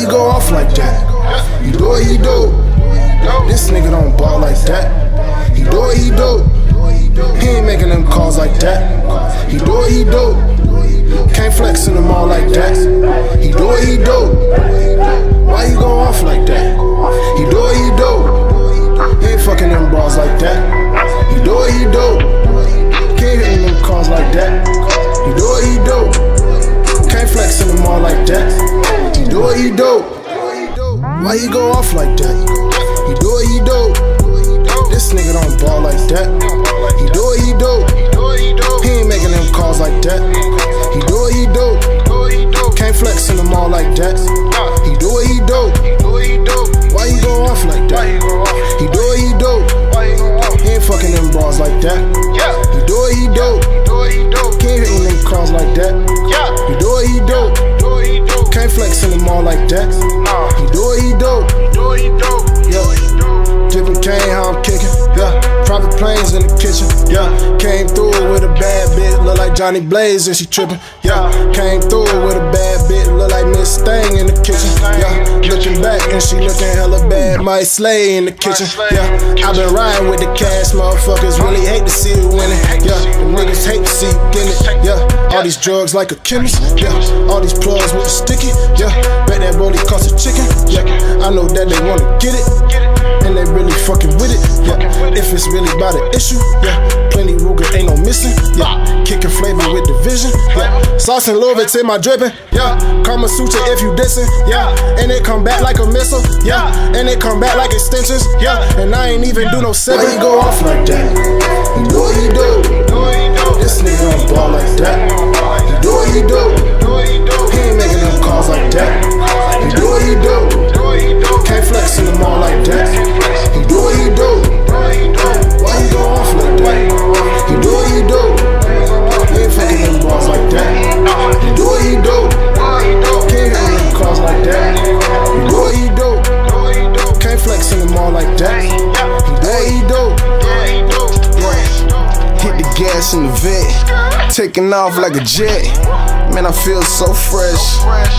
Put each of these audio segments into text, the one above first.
you go off like that? You do what you do. This nigga don't ball like that. He do what he do. He ain't making them calls like that. He do what he do. Can't flex in the mall like that. He do what he do. Why you go off like that? He do what he do. He ain't fucking them Why you go off like that? He do what he do. This nigga don't ball like that. He do what he do. He ain't making them calls like that. He do what he do. In the kitchen. Yeah. Came through with a bad bitch, look like Johnny Blaze and she tripping. Yeah. Came through with a bad bitch, look like Miss Thing in the kitchen. Yeah. Looking back and she looking hella bad, might slay in the kitchen. Yeah. i been riding with the cash, motherfuckers really hate to see you winning. Yeah. The niggas hate to see you getting it. Yeah. All these drugs like a chemist. Yeah. All these plugs with the sticky. Yeah. Bet that rollie cost a chicken. Yeah. I know that they wanna get it. And they really fucking with it. Yeah. If it's really about an issue. Yeah. Plenty Yeah. Kicking flavor with division. Yeah. Sauce and Louis in my dripping. Yeah. Kama Sutra if you dissing. Yeah. And it come back like a missile. Yeah. And it come back like extensions. Yeah. And I ain't even do no seven. Why you go off like that? You do what you do. This nigga don't ball like that. He do what he do. He ain't making them calls like that. In the vet, taking off like a jet. Man, I feel so fresh,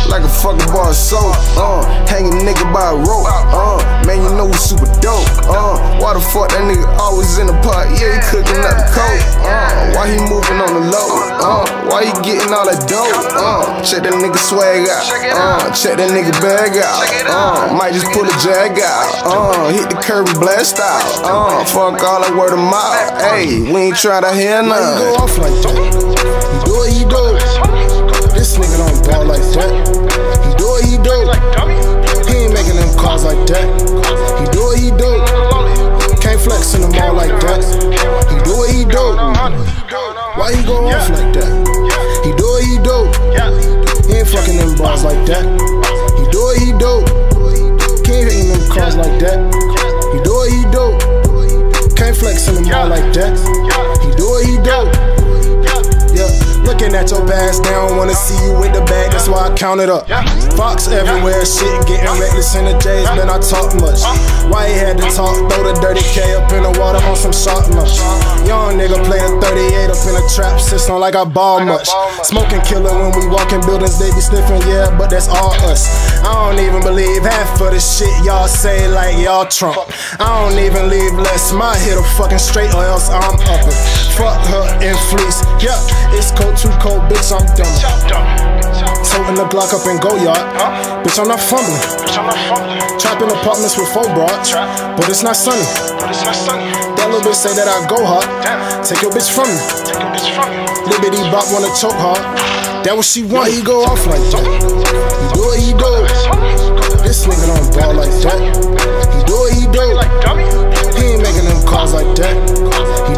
like a fucking bar of soap. Uh, hanging nigga by a rope. Uh, man, you know we super dope. Uh, why the fuck that nigga always in the pot? Yeah, he cooking up the coke. Uh, why he moving on the low? Uh, why he getting all that dope? Uh, check that nigga swag out. Uh, check that nigga bag out. Uh, might just pull a jag out. Uh, hit the curb and blast out. Uh, fuck all that word of mouth. Hey, we ain't try to hear none. Why you go off like that? He do what he do. This nigga don't ball like that. He do what he do. He ain't making them calls like that. That. He do what he dope. Can't hit them cars like that. He do what he dope. Can't flex in the mall like that. He do what he dope. Yeah. Looking at your past, they don't wanna see you with bag, that's why I count it up. Fox everywhere, shit getting reckless in the J's, man, I talk much. Why he had to talk, throw the dirty K up in the water on some shark lunch. Young nigga playing 38 up in a trap system like I ball much. Smoking killer when we walk in buildings, they be sniffing, yeah, but that's all us. I don't even believe half of the shit y'all say like y'all Trump. I don't even leave less, my hit a fucking straight or else I'm up it. Fuck her and influence. Yeah, it's cold, too cold, bitch. I'm dumb. Toting the Glock up in Goyard. Huh? Bitch, I'm not fumbling. Fumbling. Trapping apartments with four broads. Trap. But it's not sunny. That little bitch say that I go hard. Damn. Take your bitch from me. Take your bitch from. Liberty Bop wanna choke hard. That what she want. He go off like that. He do what he do. This nigga don't ball like that. He do what he do. He ain't making them calls like that. He